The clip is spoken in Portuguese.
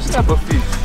Snap a.